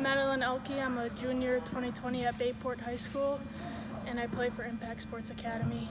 I'm Madeline Elke. I'm a junior 2020 at Bayport High School, and I play for Impact Sports Academy.